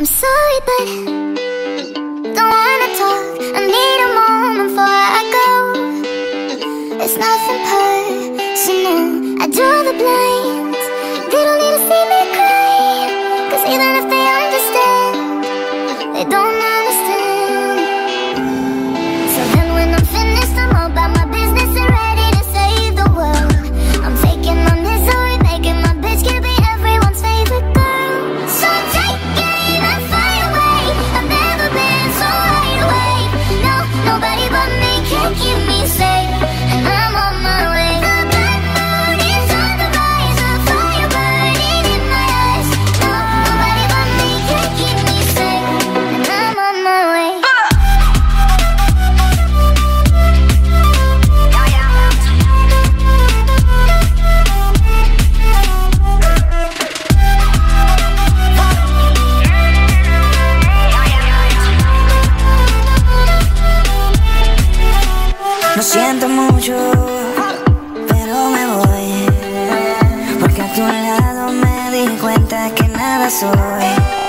I'm sorry, but don't wanna talk. I need a moment before I go. It's nothing personal. I draw the blinds. They don't need to see me cry. Lo siento mucho, pero me voy. Porque a tu lado me di cuenta que nada soy.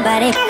Nobody.